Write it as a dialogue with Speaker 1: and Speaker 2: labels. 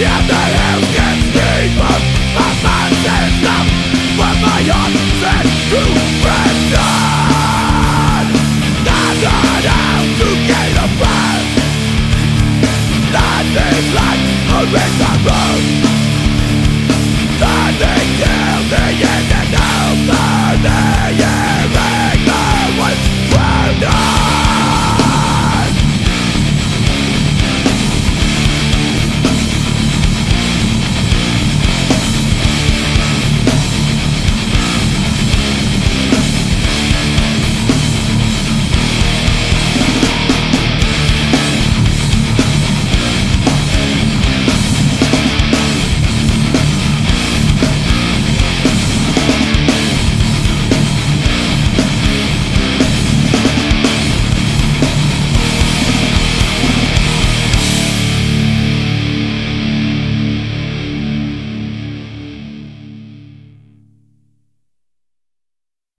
Speaker 1: Yeah, the hell